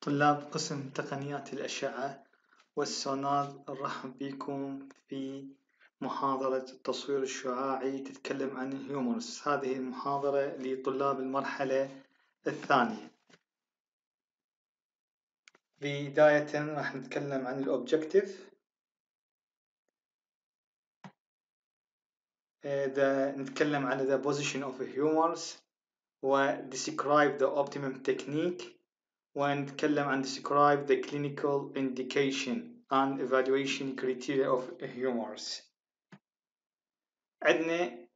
طلاب قسم تقنيات الأشعة والسونار نرحب بكم في محاضرة التصوير الشعاعي تتكلم عن ال humerus هذه المحاضرة لطلاب المرحلة الثانية. بداية راح نتكلم عن ال objective نتكلم عن the position of humerus و describe the optimum technique. ونتكلم عن describe the clinical indication and evaluation criteria of humors عندنا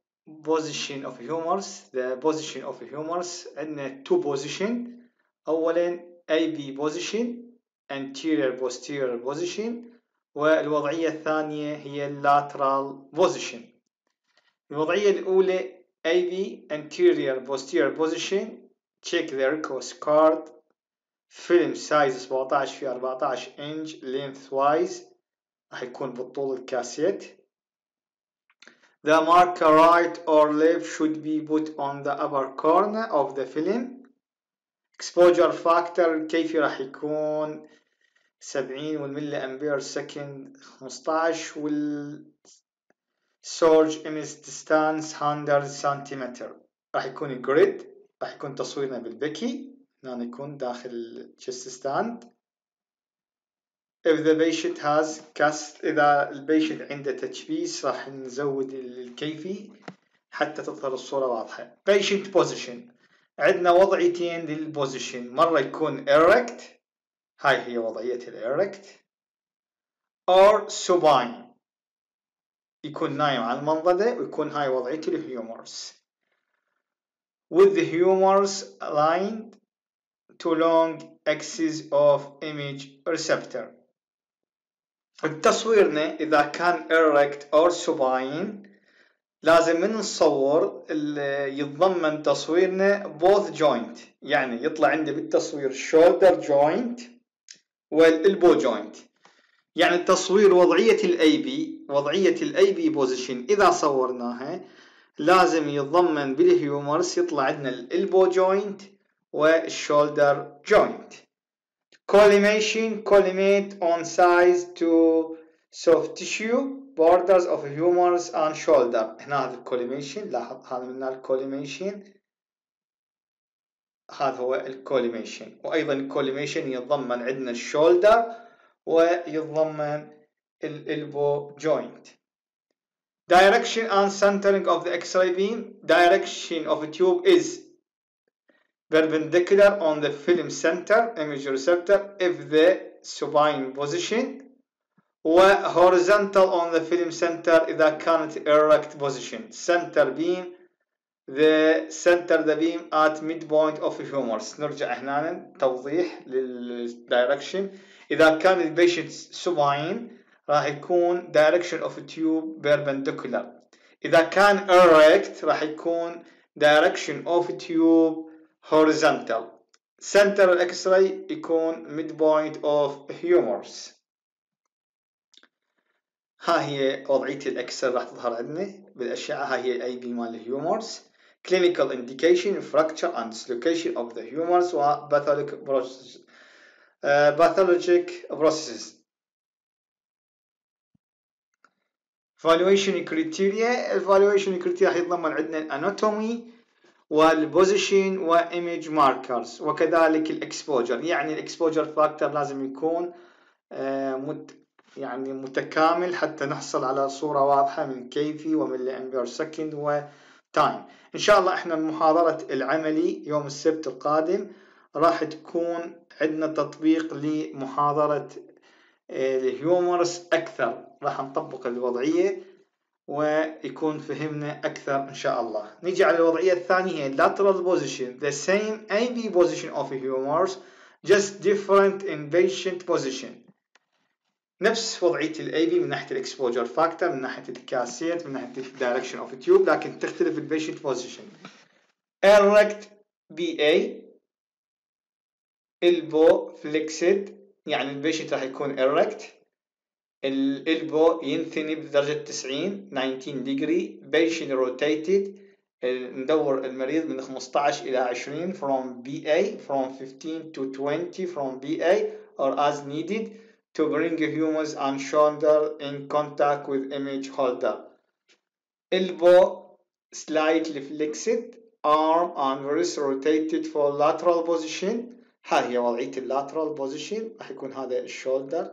position of humors the position of humors عندنا two position أولا AB position anterior posterior position والوضعية الثانية هي lateral position الوضعية الأولى AB anterior posterior position check the request card فيلم سايز 17 في 14 إنش length wise راح يكون بالطول الكاسيت. The marker right or left should be put on the upper corner of the film. Exposure factor كيف راح يكون؟ 70 والملي أمبير سكند 15 وال source image distance 100 سنتيمتر راح يكون grid راح يكون تصويرنا بال bucky. هنا يكون داخل ال chest stand if the patient has cast إذا ال patient عنده تجبيس راح نزود ال kV حتى تظهر الصورة واضحة. patient position. عندنا وضعيتين لل position مرة يكون erect هاي هي وضعية ال erect or supine يكون نايم على المنضدة ويكون هاي وضعية الهيومرز with the humors aligned to long axis of image receptor. تصويرنا إذا كان erect or supine لازم من نصور يتضمن تصويرنا both joint. يعني يطلع عندي بالتصوير shoulder joint وال elbow joint. يعني تصوير وضعية ال AP وضعية ال AP position إذا صورناها لازم يتضمن بال humerus يطلع عندنا ال elbow joint والشولدر جوينت collimation collimate on size to soft tissue borders of humors and shoulder هنا هذا الكوليميشن لاحظ هذا من الكوليميشن هذا هو الكوليميشن وايضا الكوليميشن يتضمن عندنا الشولدر ويتضمن الالبو جوينت direction and centering of the x-ray beam direction of a tube is perpendicular on the film center image receptor if the supine position horizontal on the film center إذا كانت erect position center beam the center the beam at midpoint of humors نرجع هنا توضيح للدايركشن إذا كان البيشنت supine راح يكون direction of tube perpendicular إذا كان erect راح يكون direction of tube horizontal center الاكس-راي يكون midpoint of humors ها هي وضعية ال X راح تظهر عندنا بالأشعة ها هي ال AP مال ال humerus clinical indication fracture and dislocation of the humerus و pathologic processes uh, pathologic processes evaluation criteria evaluation راح يتضمن عندنا ال anatomy وال position و image markers وكذلك ال exposure يعني ال exposure factor لازم يكون مت يعني متكامل حتى نحصل على صورة واضحة من kV و milliampere second و time إن شاء الله إحنا محاضرة العملي يوم السبت القادم راح تكون عندنا تطبيق لمحاضرة ال humerus أكثر. راح نطبق الوضعية ويكون فهمنا أكثر إن شاء الله. نيجي على الوضعية الثانية هي lateral position. The same AP position of humerus just different in patient position. نفس وضعية ال AP من ناحية ال exposure factor من ناحية الكاسيت من ناحية ال direction of tube لكن تختلف ال patient position erect AP elbow flexed يعني ال patient راح يكون erect. ال elbow ينثني بدرجة 90 19 degree patient rotated ندور المريض من 15 إلى 20 from AP from 15 to 20 from AP or as needed to bring humerus and shoulder in contact with image holder elbow slightly flexed arm and wrist rotated for lateral position ها هي وضعية ال lateral position راح يكون هذا ال shoulder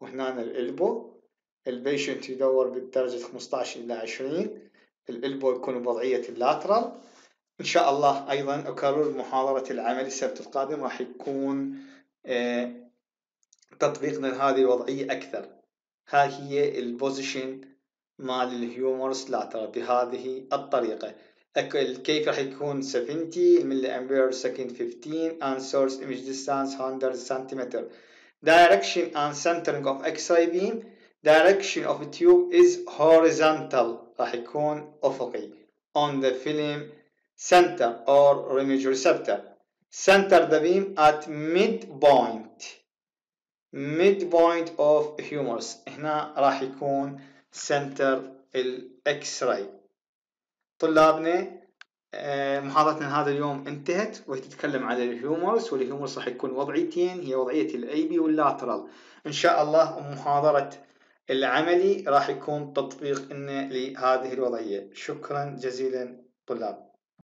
وهنا ال elbow. ال patient يدور بدرجة 15 إلى 20 ال elbow يكون بوضعية ال lateral. إن شاء الله أيضا أكرر محاضرة العمل السبت القادم راح يكون آه، تطبيقنا لهذه الوضعية أكثر. ها هي ال position مال ال humerus lateral بهذه الطريقة. كيف راح يكون؟ 70 milliampere second 15 and source image distance 100 centimeter direction and centering of x-ray beam direction of tube is horizontal راح يكون أفقي on the film center or image receptor center the beam at midpoint midpoint of humerus هنا راح يكون center الاكس راي طلابنا آه، محاضرتنا هذا اليوم انتهت وهي تتكلم على ال humerus وال humerus راح يكون وضعيتين هي وضعية ال AP وال lateral. إن شاء الله محاضرة العملي راح يكون تطبيق لهذه الوضعية. شكرا جزيلا طلاب.